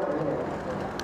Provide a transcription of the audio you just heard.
over here.